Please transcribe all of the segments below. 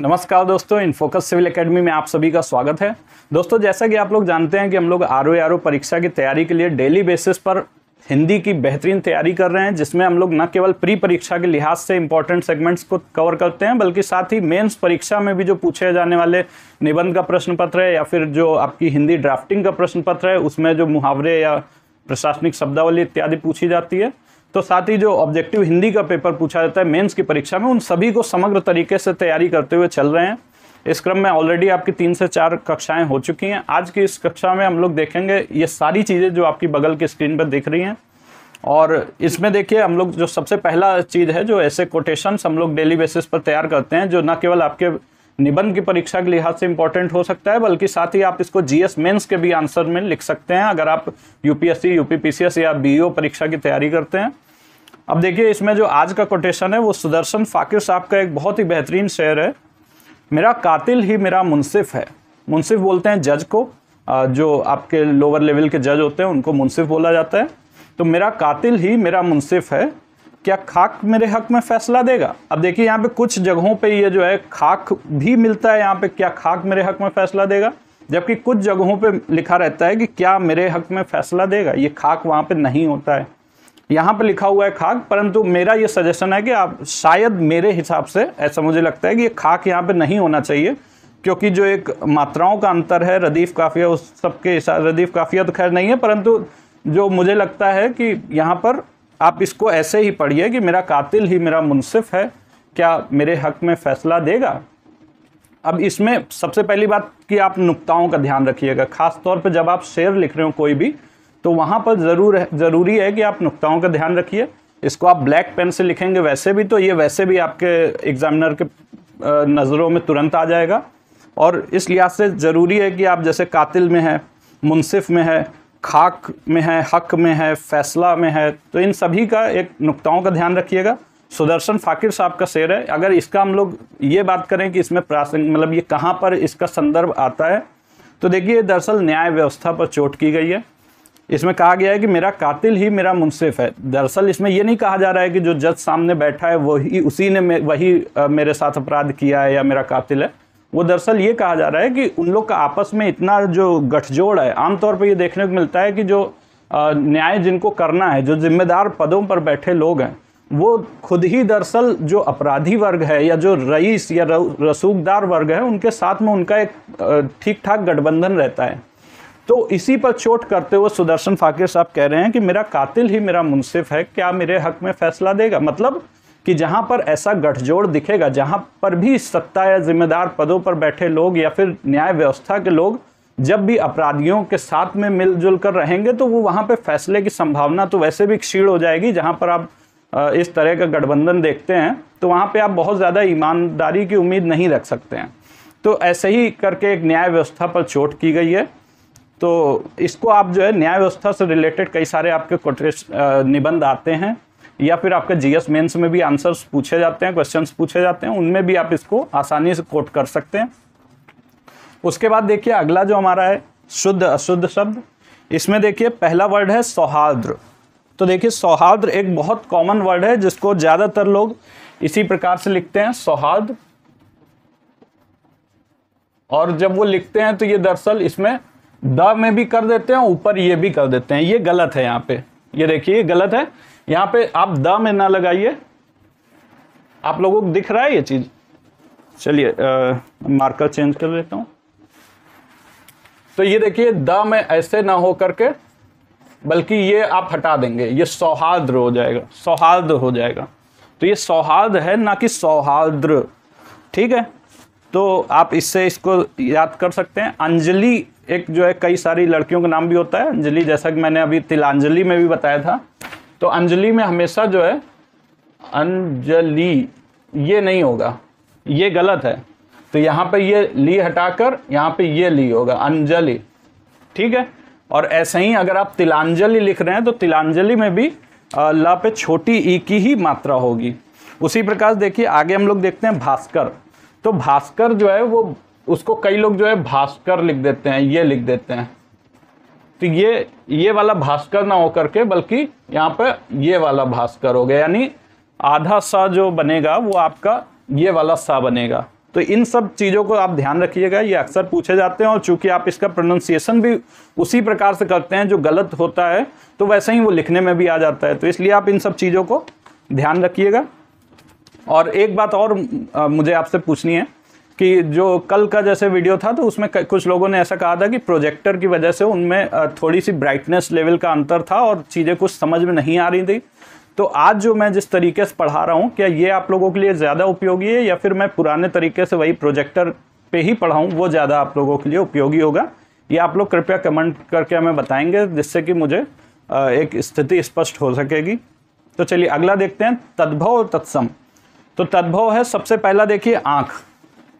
नमस्कार दोस्तों InFocus civil academy में आप सभी का स्वागत है। दोस्तों, जैसा कि आप लोग जानते हैं कि हम लोग आर ओ परीक्षा की तैयारी के लिए डेली बेसिस पर हिंदी की बेहतरीन तैयारी कर रहे हैं, जिसमें हम लोग न केवल प्री परीक्षा के लिहाज से इंपॉर्टेंट सेगमेंट्स को कवर करते हैं, बल्कि साथ ही मेंस परीक्षा में भी जो पूछे जाने वाले निबंध का प्रश्न पत्र है या फिर जो आपकी हिंदी ड्राफ्टिंग का प्रश्न पत्र है, उसमें जो मुहावरे या प्रशासनिक शब्दावली इत्यादि पूछी जाती है। तो साथ ही जो ऑब्जेक्टिव हिंदी का पेपर पूछा जाता है मेंस की परीक्षा में, उन सभी को समग्र तरीके से तैयारी करते हुए चल रहे हैं। इस क्रम में ऑलरेडी आपकी तीन से चार कक्षाएँ हो चुकी हैं। आज की इस कक्षा में हम लोग देखेंगे ये सारी चीज़ें जो आपकी बगल की स्क्रीन पर दिख रही हैं। और इसमें देखिए, हम लोग जो सबसे पहला चीज़ है, जो ऐसे कोटेशंस हम लोग डेली बेसिस पर तैयार करते हैं, जो न केवल आपके निबंध की परीक्षा के लिहाज से इंपॉर्टेंट हो सकता है, बल्कि साथ ही आप इसको जीएस मेंस के भी आंसर में लिख सकते हैं। अगर आप यूपीएससी यूपीपीसीएस या बीईओ परीक्षा की तैयारी करते हैं अब देखिए, इसमें जो आज का कोटेशन है, वो सुदर्शन फाकिर साहब का एक बहुत ही बेहतरीन शेर है। मेरा कातिल ही मेरा मुनसिफ है। मुनसिफ बोलते हैं जज को। जो आपके लोअर लेवल के जज होते हैं, उनको मुनसिफ बोला जाता है। तो मेरा कातिल ही मेरा मुनसिफ है। क्या खाक मेरे हक में फैसला देगा? अब देखिए, यहाँ पे कुछ जगहों पे ये जो है, खाक भी मिलता है यहाँ पे। क्या खाक मेरे हक में फैसला देगा? जबकि कुछ जगहों पे लिखा रहता है कि क्या मेरे हक में फैसला देगा? ये खाक वहाँ पे नहीं होता है। यहाँ पे लिखा हुआ है खाक, परंतु मेरा ये सजेशन है कि आप शायद मेरे हिसाब से, ऐसा मुझे लगता है कि ये खाक यहाँ पे नहीं होना चाहिए, क्योंकि जो एक मात्राओं का अंतर है, रदीफ काफिया उस सबके हिसाब रदीफ काफिया तो खैर नहीं है, परंतु जो मुझे लगता है कि यहाँ पर आप इसको ऐसे ही पढ़िए कि मेरा कातिल ही मेरा मुनसिफ है, क्या मेरे हक में फैसला देगा? अब इसमें सबसे पहली बात कि आप नुकताओं का ध्यान रखिएगा खास तौर जब आप शेर लिख रहे हो कोई भी तो वहाँ पर ज़रूर है, ज़रूरी है कि आप नुकताओं का ध्यान रखिए। इसको आप ब्लैक पेन से लिखेंगे, वैसे भी तो ये वैसे भी आपके एग्जामिनर के नज़रों में तुरंत आ जाएगा। और इस लिहाज से ज़रूरी है कि आप जैसे कातिल में है, मुनसिफ में है, खाक में है, हक में है, फैसला में है तो इन सभी का एक नुकताओं का ध्यान रखिएगा। सुदर्शन फाकिर साहब का शेर है। अगर इसका हम लोग ये बात करें कि इसमें प्रासंग मतलब ये कहाँ पर इसका संदर्भ आता है तो देखिए, दरअसल न्याय व्यवस्था पर चोट की गई है। इसमें कहा गया है कि मेरा कातिल ही मेरा मुनसिफ है। दरअसल इसमें यह नहीं कहा जा रहा है कि जो जज सामने बैठा है, वही उसी ने वही मेरे साथ अपराध किया है या मेरा कातिल है। वो दरअसल ये कहा जा रहा है कि उन लोग का आपस में इतना जो गठजोड़ है, आमतौर पर ये देखने को मिलता है कि जो न्याय जिनको करना है, जो जिम्मेदार पदों पर बैठे लोग हैं, वो खुद ही दरअसल जो अपराधी वर्ग है या जो रईस या रसूखदार वर्ग है, उनके साथ में उनका एक ठीक ठाक गठबंधन रहता है। तो इसी पर चोट करते हुए सुदर्शन फाकिर साहब कह रहे हैं कि मेरा कातिल ही मेरा मुनसिफ है, क्या मेरे हक में फैसला देगा? मतलब कि जहाँ पर ऐसा गठजोड़ दिखेगा, जहाँ पर भी सत्ता या जिम्मेदार पदों पर बैठे लोग या फिर न्याय व्यवस्था के लोग जब भी अपराधियों के साथ में मिलजुल कर रहेंगे तो वो वहाँ पे फैसले की संभावना तो वैसे भी क्षीण हो जाएगी। जहाँ पर आप इस तरह का गठबंधन देखते हैं तो वहाँ पे आप बहुत ज़्यादा ईमानदारी की उम्मीद नहीं रख सकते हैं। तो ऐसे ही करके एक न्याय व्यवस्था पर चोट की गई है। तो इसको आप जो है न्याय व्यवस्था से रिलेटेड कई सारे आपके कोटेश निबंध आते हैं, या फिर आपके जीएस मेंस में भी आंसर्स पूछे जाते हैं क्वेश्चंस पूछे जाते हैं, उनमें भी आप इसको आसानी से कोट कर सकते हैं। उसके बाद देखिए अगला जो हमारा है, शुद्ध अशुद्ध शब्द। इसमें देखिए पहला वर्ड है सौहार्द्र। तो देखिए सौहार्द्र एक बहुत कॉमन वर्ड है, जिसको ज़्यादातर लोग इसी प्रकार से लिखते हैं सौहार्द और जब वो लिखते हैं तो ये दरअसल इसमें द में भी कर देते हैं, ऊपर ये भी कर देते हैं। ये गलत है यहाँ पे। ये देखिए गलत है। यहाँ पे आप द में ना लगाइए। आप लोगों को दिख रहा है ये चीज़? चलिए मार्कर चेंज कर लेता हूँ। तो ये देखिए, द में ऐसे ना हो करके, बल्कि ये आप हटा देंगे। ये सौहार्द हो जाएगा। सौहार्द हो जाएगा। तो ये सौहार्द है ना कि सौहार्द्र ठीक है? तो आप इससे इसको याद कर सकते हैं। अंजलि एक जो है, कई सारी लड़कियों का नाम भी होता है। अंजलि, जैसा कि मैंने अभी तिलांजलि में भी बताया था। तो अंजलि में हमेशा जो है, अंजलि, ये नहीं होगा। ये गलत है। तो यहाँ पे ये ली हटाकर, यहाँ पे ये ली होगा, अंजलि। ठीक है? और ऐसे ही अगर आप तिलांजलि लिख रहे हैं तो तिलांजलि में भी ला पे छोटी ई की ही मात्रा होगी। उसी प्रकार देखिए, आगे हम लोग देखते हैं भास्कर। तो भास्कर जो है वो, उसको कई लोग जो है भास्कर लिख देते हैं, ये लिख देते हैं। तो ये ये वाला भास्कर ना होकर के बल्कि यहाँ पे ये वाला भास्कर हो गया। यानी आधा सा जो बनेगा, वो आपका ये वाला सा बनेगा। तो इन सब चीज़ों को आप ध्यान रखिएगा, ये अक्सर पूछे जाते हैं, और चूँकि आप इसका प्रोनाउंसिएशन भी उसी प्रकार से करते हैं, जो गलत होता है तो वैसे ही वो लिखने में भी आ जाता है। तो इसलिए आप इन सब चीज़ों को ध्यान रखिएगा। और एक बात और मुझे आपसे पूछनी है कि जो कल का जैसे वीडियो था तो उसमें कुछ लोगों ने ऐसा कहा था कि प्रोजेक्टर की वजह से उनमें थोड़ी सी ब्राइटनेस लेवल का अंतर था और चीज़ें कुछ समझ में नहीं आ रही थी। तो आज जो मैं जिस तरीके से पढ़ा रहा हूँ, क्या ये आप लोगों के लिए ज़्यादा उपयोगी है या फिर मैं पुराने तरीके से वही प्रोजेक्टर पे ही पढ़ाऊँ, वो ज़्यादा आप लोगों के लिए उपयोगी होगा? ये आप लोग कृपया कमेंट करके हमें बताएँगे, जिससे कि मुझे एक स्थिति स्पष्ट हो सकेगी। तो चलिए अगला देखते हैं, तद्भव तत्सम। तो तद्भव है सबसे पहला देखिए आँख।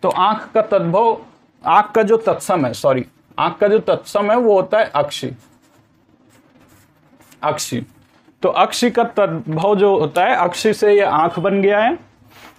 तो आँख का तद्भव आँख का जो तत्सम है सॉरी आँख का जो तत्सम है वो होता है अक्षी। अक्षी। तो अक्षी का तद्भव जो होता है अक्षी से ये आँख बन गया है।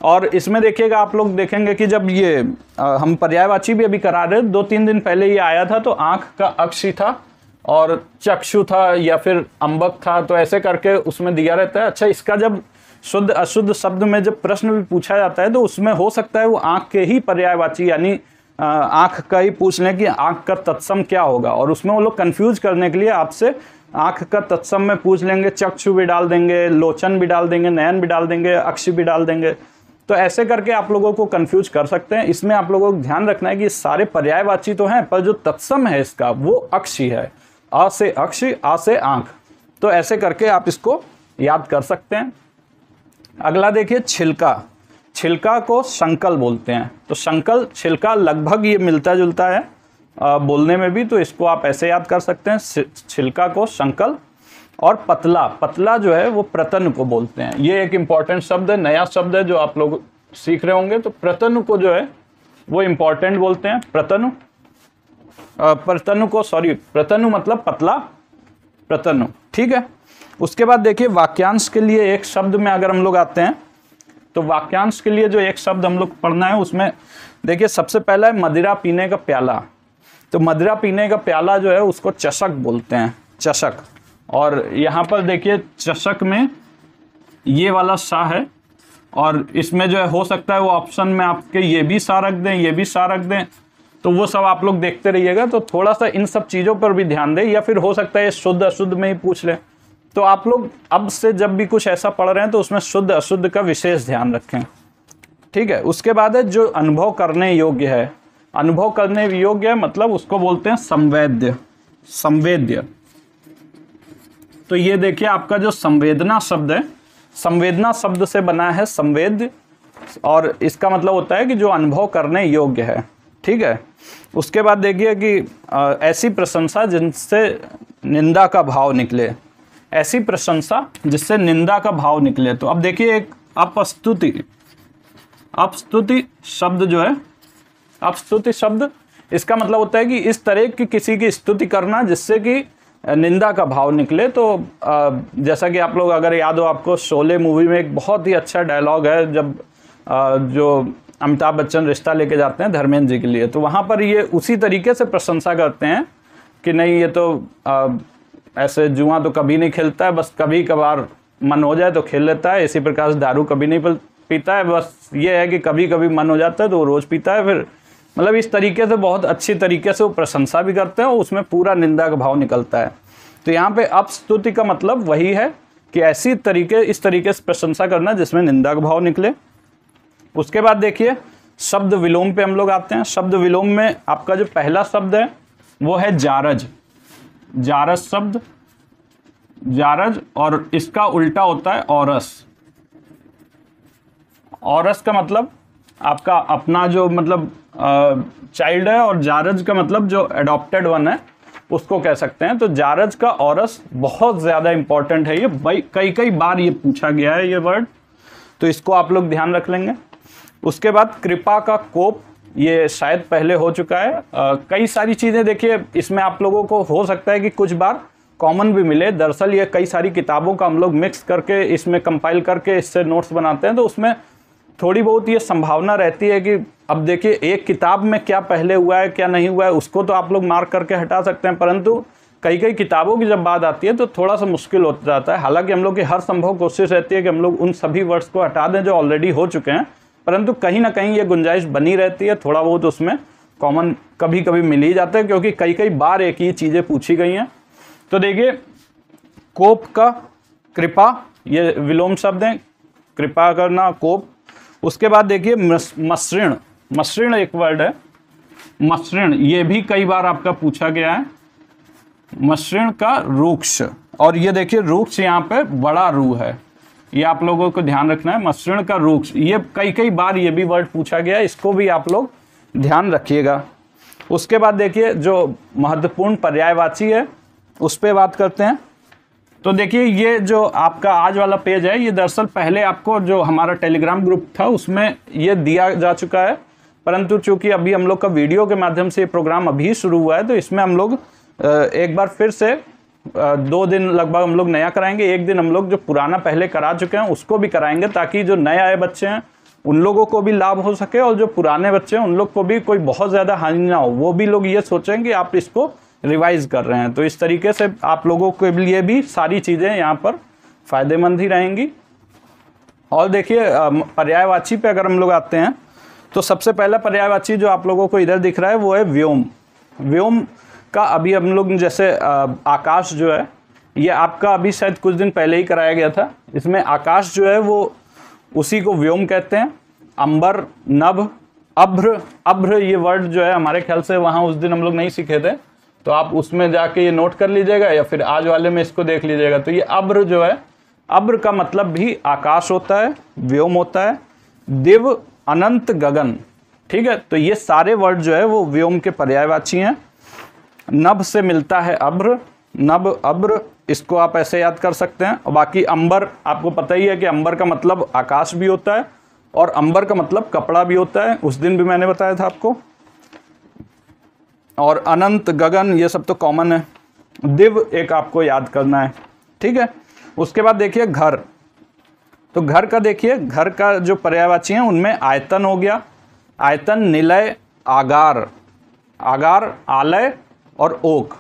और इसमें देखिएगा आप लोग देखेंगे कि जब ये आ, हम पर्यायवाची भी अभी करा रहे दो तीन दिन पहले ये आया था तो आँख का अक्षी था और चक्षु था या फिर अंबक था तो ऐसे करके उसमें दिया रहता है। अच्छा इसका जब शुद्ध, अशुद्ध शब्द में जब प्रश्न भी पूछा जाता है तो उसमें हो सकता है वो आँख के ही पर्यायवाची, यानी आँख का ही पूछ लें कि आँख का तत्सम क्या होगा। और उसमें वो लोग कन्फ्यूज़ करने के लिए आपसे आँख का तत्सम में पूछ लेंगे, चक्षु भी डाल देंगे, लोचन भी डाल देंगे, नयन भी डाल देंगे, अक्ष भी डाल देंगे। तो ऐसे करके आप लोगों को कन्फ्यूज़ कर सकते हैं। इसमें आप लोगों को ध्यान रखना है कि सारे पर्यायवाची तो हैं, पर जो तत्सम है इसका, वो अक्ष ही। है अ से अक्ष, आ से आँख। तो ऐसे करके आप इसको याद कर सकते हैं। अगला देखिए, छिलका। छिलका को संकल बोलते हैं। तो संकल, छिलका लगभग ये मिलता जुलता है बोलने में भी तो इसको आप ऐसे याद कर सकते हैं। छिलका को संकल और पतला। पतला जो है, वो प्रतन को बोलते हैं। ये एक इंपॉर्टेंट शब्द है, नया शब्द है, जो आप लोग सीख रहे होंगे। तो प्रतन को जो है, वो इंपॉर्टेंट बोलते हैं। प्रतनु प्रतनु को सॉरी प्रतनु मतलब पतला। प्रतनु, ठीक है? उसके बाद देखिए, वाक्यांश के लिए एक शब्द में अगर हम लोग आते हैं तो वाक्यांश के लिए जो एक शब्द हम लोग पढ़ना है, उसमें देखिए, सबसे पहला है मदिरा पीने का प्याला। तो मदिरा पीने का प्याला जो है, उसको चषक बोलते हैं, चषक। और यहाँ पर देखिए, चषक में ये वाला सा है, और इसमें जो है, हो सकता है वो ऑप्शन में आपके ये भी सा रख दें, ये भी सा रख दें। तो वो सब आप लोग देखते रहिएगा। तो थोड़ा सा इन सब चीज़ों पर भी ध्यान दें, या फिर हो सकता है शुद्ध अशुद्ध में ही पूछ लें। तो आप लोग अब से जब भी कुछ ऐसा पढ़ रहे हैं तो उसमें शुद्ध अशुद्ध का विशेष ध्यान रखें। ठीक है? उसके बाद है जो अनुभव करने योग्य है। अनुभव करने योग्य है मतलब उसको बोलते हैं संवेद्य। संवेद्य। तो ये देखिए आपका जो संवेदना शब्द है, संवेदना शब्द से बना है संवेद्य और इसका मतलब होता है कि जो अनुभव करने योग्य है। ठीक है? उसके बाद देखिए कि ऐसी प्रशंसा जिनसे निंदा का भाव निकले। ऐसी प्रशंसा जिससे निंदा का भाव निकले। तो अब देखिए एक अपस्तुति। अपस्तुति शब्द जो है, अपस्तुति शब्द, इसका मतलब होता है कि इस तरह की किसी की स्तुति करना जिससे कि निंदा का भाव निकले। तो जैसा कि आप लोग, अगर याद हो आपको, शोले मूवी में एक बहुत ही अच्छा डायलॉग है जब जो अमिताभ बच्चन रिश्ता लेके जाते हैं धर्मेंद्र जी के लिए। तो वहाँ पर ये उसी तरीके से प्रशंसा करते हैं कि नहीं, ये तो ऐसे जुआ तो कभी नहीं खेलता है, बस कभी कभार मन हो जाए तो खेल लेता है। इसी प्रकार से दारू कभी नहीं पीता है, बस ये है कि कभी कभी मन हो जाता है तो वो रोज़ पीता है। फिर मतलब इस तरीके से, बहुत अच्छी तरीके से वो प्रशंसा भी करते हैं और उसमें पूरा निंदा का भाव निकलता है। तो यहाँ पे अपस्तुति का मतलब वही है कि ऐसी तरीके, इस तरीके से प्रशंसा करना जिसमें निंदा का भाव निकले। उसके बाद देखिए, शब्द विलोम पे हम लोग आते हैं। शब्द विलोम में आपका जो पहला शब्द है, वो है जारज। जारज शब्द, जारज और इसका उल्टा होता है औरस। औरस का मतलब आपका अपना जो मतलब चाइल्ड है और जारज का मतलब जो एडॉप्टेड वन है, उसको कह सकते हैं। तो जारज का औरस बहुत ज़्यादा इंपॉर्टेंट है ये। कई कई बार ये पूछा गया है ये वर्ड तो इसको आप लोग ध्यान रख लेंगे। उसके बाद कृपा का कोप ये शायद पहले हो चुका है। आ, कई सारी चीज़ें देखिए इसमें आप लोगों को हो सकता है कि कुछ बार कॉमन भी मिले। दरअसल ये कई सारी किताबों का हम लोग मिक्स करके इसमें कंपाइल करके इससे नोट्स बनाते हैं। तो उसमें थोड़ी बहुत ये संभावना रहती है कि अब देखिए एक किताब में क्या पहले हुआ है क्या नहीं हुआ है उसको तो आप लोग मार्क करके हटा सकते हैं। परंतु कई कई किताबों की जब बात आती है तो थोड़ा सा मुश्किल हो जाता है। हालाँकि हम लोग की हर संभव कोशिश रहती है कि हम लोग उन सभी वर्ड्स को हटा दें जो ऑलरेडी हो चुके हैं। परंतु कहीं ना कहीं ये गुंजाइश बनी रहती है, थोड़ा बहुत उसमें कॉमन कभी कभी मिल ही जाता है, क्योंकि कई कई बार एक ही चीज़ें पूछी गई हैं। तो देखिए, कोप का कृपा, ये विलोम शब्द है, कृपा करना कोप। उसके बाद देखिए मसृण मसृण एक वर्ड है। मसृण, ये भी कई बार आपका पूछा गया है। मसृण का रूक्ष, और ये देखिए, रूक्ष यहाँ पे बड़ा रू है। ये आप लोगों को ध्यान रखना है, मसृण का रूक्ष। ये कई कई बार ये भी वर्ड पूछा गया इसको भी आप लोग ध्यान रखिएगा। उसके बाद देखिए, जो महत्वपूर्ण पर्यायवाची है, उस पर बात करते हैं। तो देखिए, ये जो आपका आज वाला पेज है, ये दरअसल पहले आपको जो हमारा टेलीग्राम ग्रुप था, उसमें ये दिया जा चुका है। परंतु चूँकि अभी हम लोग का वीडियो के माध्यम से ये प्रोग्राम अभी शुरू हुआ है तो इसमें हम लोग एक बार फिर से दो दिन लगभग हम लोग नया कराएँगे, एक दिन हम लोग जो पुराना पहले करा चुके हैं, उसको भी कराएँगे ताकि जो नए आए बच्चे हैं, उन लोगों को भी लाभ हो सके और जो पुराने बच्चे हैं, उन लोग को भी कोई बहुत ज़्यादा हानि ना हो। वो भी लोग ये सोचें कि आप इसको रिवाइज कर रहे हैं। तो इस तरीके से आप लोगों के लिए भी सारी चीज़ें यहाँ पर फ़ायदेमंद ही रहेंगी। और देखिए पर्यायवाची पे अगर हम लोग आते हैं तो सबसे पहला पर्यायवाची जो आप लोगों को इधर दिख रहा है, वो है व्योम। व्योम का अभी हम लोग जैसे आकाश जो है, ये आपका अभी शायद कुछ दिन पहले ही कराया गया था। इसमें आकाश जो है वो उसी को व्योम कहते हैं। अंबर, नभ, अभ्र अभ्र ये वर्ड जो है हमारे ख्याल से वहाँ उस दिन हम लोग नहीं सीखे थे। तो आप उसमें जाके ये नोट कर लीजिएगा या फिर आज वाले में इसको देख लीजिएगा। तो ये अभ्र जो है अब्र का मतलब भी आकाश होता है, व्योम होता है। दिव, अनंत, गगन। ठीक है? तो ये सारे वर्ड जो है वो व्योम के पर्यायवाची हैं। नभ से मिलता है अब्र, नभ, अब्र, इसको आप ऐसे याद कर सकते हैं। और बाकी अंबर, आपको पता ही है कि अंबर का मतलब आकाश भी होता है, और अंबर का मतलब कपड़ा भी होता है। उस दिन भी मैंने बताया था आपको। और अनंत, गगन, ये सब तो कॉमन है। दिव एक आपको याद करना है, ठीक है? उसके बाद देखिए घर। तो घर का देखिए, घर का जो पर्यायवाची है, उनमें आयतन हो गया। आयतन, निलय, आगार। आगार, आलय और ओक।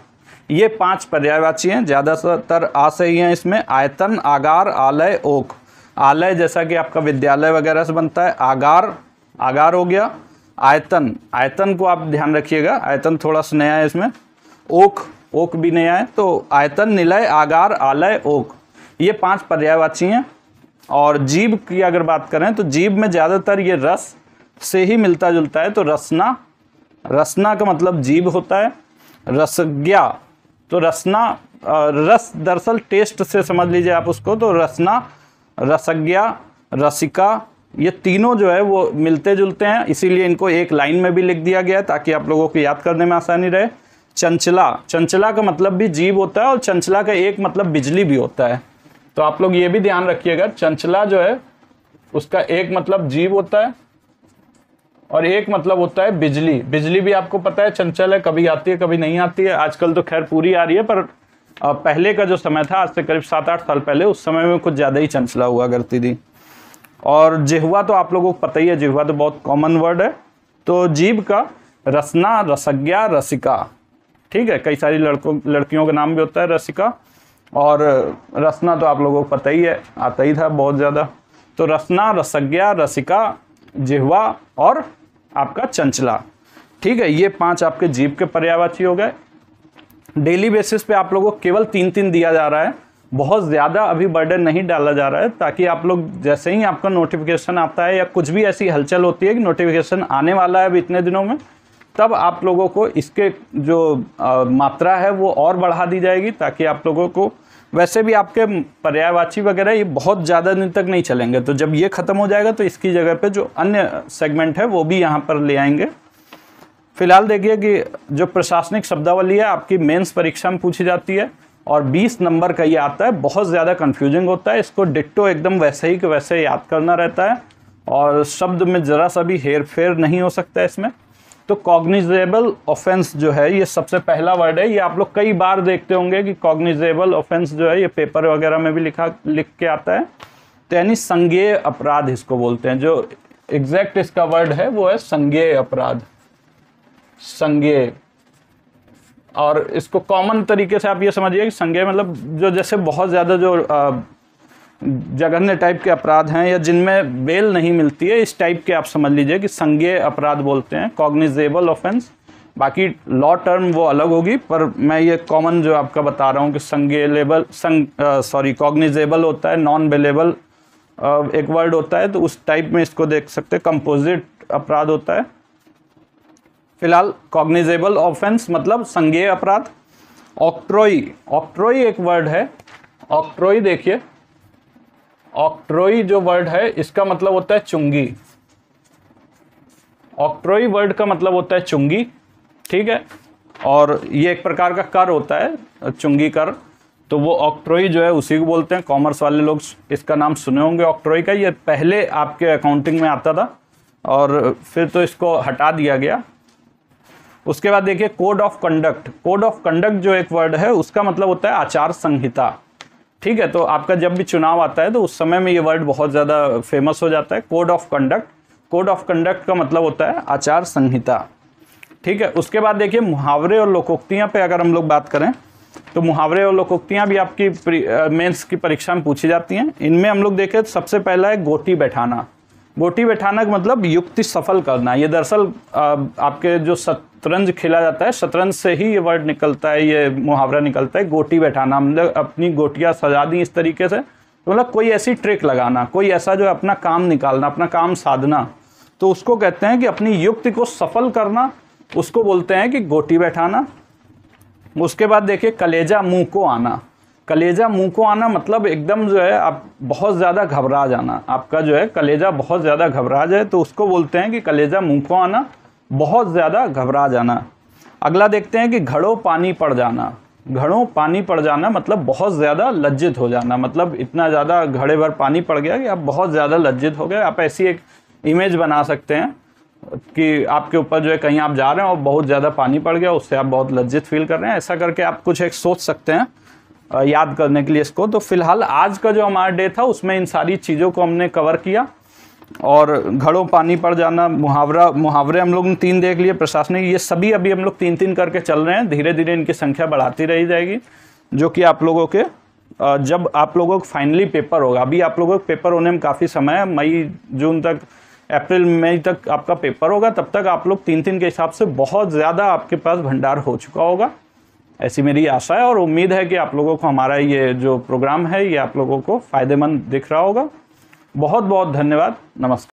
ये पाँच पर्यायवाची हैं, ज़्यादातर आ से ही हैं इसमें। आयतन, आगार, आलय, ओक। आलय जैसा कि आपका विद्यालय वगैरह से बनता है, आगार आगार हो गया। आयतन आयतन को आप ध्यान रखिएगा, आयतन थोड़ा सा नया है इसमें। ओक ओक भी नया है तो आयतन, निलय, आगार, आलय, ओक। ये पाँच पर्यायवाची हैं। और जीव की अगर बात करें तो जीव में ज़्यादातर ये रस से ही मिलता जुलता है तो रसना। रसना का मतलब जीव होता है। रसज्ञा तो रसना रस दरअसल टेस्ट से समझ लीजिए आप उसको तो रसना, रसज्ञा, रसिका, ये तीनों जो है वो मिलते जुलते हैं, इसीलिए इनको एक लाइन में भी लिख दिया गया है, ताकि आप लोगों को याद करने में आसानी रहे। चंचला चंचला का मतलब भी जीव होता है, और चंचला का एक मतलब बिजली भी होता है। तो आप लोग ये भी ध्यान रखिएगा, चंचला जो है, उसका एक मतलब जीव होता है और एक मतलब होता है बिजली। बिजली भी आपको पता है चंचल है, कभी आती है, कभी नहीं आती है। आजकल तो खैर पूरी आ रही है, पर पहले का जो समय था, आज से करीब सात आठ साल पहले, उस समय में कुछ ज़्यादा ही चंचला हुआ करती थी। और जिहवा तो आप लोगों को पता ही है, जिहवा तो बहुत कॉमन वर्ड है। तो जीव का रसना, रसज्ञा, रसिका, ठीक है? कई सारी लड़कों, लड़कियों का नाम भी होता है रसिका। और रसना तो आप लोगों को पता ही है, आता ही था बहुत ज़्यादा। तो रसना, रसज्ञा, रसिका, जिहवा और आपका चंचला। ठीक है ये पाँच आपके जीव के पर्यावाची हो गए। डेली बेसिस पे आप लोगों को केवल तीन तीन दिया जा रहा है। बहुत ज़्यादा अभी बर्डन नहीं डाला जा रहा है ताकि आप लोग जैसे ही आपका नोटिफिकेशन आता है या कुछ भी ऐसी हलचल होती है कि नोटिफिकेशन आने वाला है अभी इतने दिनों में तब आप लोगों को इसके जो आ, मात्रा है वो और बढ़ा दी जाएगी ताकि आप लोगों को वैसे भी आपके पर्यायवाची वगैरह ये बहुत ज़्यादा दिन तक नहीं चलेंगे। तो जब ये ख़त्म हो जाएगा तो इसकी जगह पे जो अन्य सेगमेंट है, वो भी यहाँ पर ले आएँगे। फ़िलहाल देखिए कि जो प्रशासनिक शब्दावली है, आपकी मेंस परीक्षा में पूछी जाती है, और 20 नंबर का ये आता है। बहुत ज़्यादा कन्फ्यूजिंग होता है। इसको डिट्टो एकदम वैसे ही के वैसे याद करना रहता है, और शब्द में ज़रा सा भी हेर फेर नहीं हो सकता इसमें। तो कॉग्निजेबल ऑफेंस जो है, ये सबसे पहला वर्ड है। ये आप लोग कई बार देखते होंगे कि कॉग्निजेबल ऑफेंस जो है, ये पेपर वगैरह में भी लिखा, लिख के आता है। तो यानी संज्ञेय अपराध इसको बोलते हैं। जो एग्जैक्ट इसका वर्ड है, वो है संज्ञेय अपराध। संज्ञेय। और इसको कॉमन तरीके से आप ये समझिए कि संज्ञेय मतलब जो जैसे बहुत ज़्यादा जो जघन्य टाइप के अपराध हैं या जिनमें बेल नहीं मिलती है, इस टाइप के आप समझ लीजिए कि संज्ञेय अपराध बोलते हैं कॉग्निजेबल ऑफेंस बाकी लॉ टर्म वो अलग होगी, पर मैं ये कॉमन जो आपका बता रहा हूँ कि संज्ञेलेबल संग सॉरी कॉग्निजेबल होता है नॉन बेलेबल एक वर्ड होता है तो उस टाइप में इसको देख सकते हैं कंपोजिट अपराध होता है। फ़िलहाल कॉग्निजेबल ऑफेंस मतलब संज्ञेय अपराध। ऑक्ट्रोई ऑक्ट्रोई एक वर्ड है ऑक्ट्रोई देखिए। ऑक्ट्रोई जो वर्ड है, इसका मतलब होता है चुंगी। ऑक्ट्रोई वर्ड का मतलब होता है चुंगी, ठीक है? और ये एक प्रकार का कर होता है, चुंगी कर। तो वो ऑक्ट्रोई जो है, उसी को बोलते हैं। कॉमर्स वाले लोग इसका नाम सुने होंगे ऑक्ट्रोई का। ये पहले आपके अकाउंटिंग में आता था और फिर तो इसको हटा दिया गया। उसके बाद देखिए, code of conduct. Code of conduct जो एक वर्ड है, उसका मतलब होता है आचार संहिता। ठीक है तो आपका जब भी चुनाव आता है तो उस समय में ये वर्ड बहुत ज़्यादा फ़ेमस हो जाता है code of conduct code of conduct का मतलब होता है आचार संहिता। ठीक है, उसके बाद देखिए, मुहावरे और लोकोक्तियाँ पे अगर हम लोग बात करें तो मुहावरे और लोकोक्तियाँ भी आपकी मेंस की परीक्षा में पूछी जाती हैं। इनमें हम लोग देखें, सबसे पहला है गोटी बैठाना। गोटी बैठाना का मतलब युक्ति सफल करना ये दरअसल आपके जो शतरंज खेला जाता है, शतरंज से ही ये वर्ड निकलता है, ये मुहावरा निकलता है, गोटी बैठाना। मतलब अपनी गोटियाँ सजा दी इस तरीके से। तो मतलब कोई ऐसी ट्रिक लगाना, कोई ऐसा जो अपना काम निकालना, अपना काम साधना तो उसको कहते हैं कि अपनी युक्ति को सफल करना, उसको बोलते हैं कि गोटी बैठाना। उसके बाद देखिए, कलेजा मुँह को आना। कलेजा मुँह को आना मतलब एकदम जो है, आप बहुत ज़्यादा घबरा जाना। आपका जो है, कलेजा बहुत ज़्यादा घबरा जाए तो उसको बोलते हैं कि कलेजा मुँह को आना, बहुत ज़्यादा घबरा जाना। अगला देखते हैं कि घड़ों पानी पड़ जाना। घड़ों पानी पड़ जाना मतलब बहुत ज़्यादा लज्जित हो जाना। मतलब इतना ज़्यादा घड़े भर पानी पड़ गया कि आप बहुत ज़्यादा लज्जित हो गए। आप ऐसी एक इमेज बना सकते हैं कि आपके ऊपर जो है, कहीं आप जा रहे हैं और बहुत ज़्यादा पानी पड़ गया, उससे आप बहुत लज्जित फील कर रहे हैं। ऐसा करके आप कुछ एक सोच सकते हैं। याद करने के लिए इसको। तो फ़िलहाल आज का जो हमारा डे था, उसमें इन सारी चीज़ों को हमने कवर किया। और घड़ों पानी पड़ जाना, मुहावरा, मुहावरे हम लोग ने तीन देख लिए प्रशासनिक, ये सभी अभी हम लोग तीन तीन करके चल रहे हैं। धीरे धीरे इनकी संख्या बढ़ाती रही जाएगी, जो कि आप लोगों के जब आप लोगों को फाइनली पेपर होगा। अभी आप लोगों को पेपर होने में काफ़ी समय है। मई, जून तक, अप्रैल, मई तक आपका पेपर होगा। तब तक आप लोग तीन तीन के हिसाब से बहुत ज़्यादा आपके पास भंडार हो चुका होगा। ऐसी मेरी आशा है और उम्मीद है कि आप लोगों को हमारा ये जो प्रोग्राम है, ये आप लोगों को फ़ायदेमंद दिख रहा होगा। बहुत बहुत धन्यवाद। नमस्कार।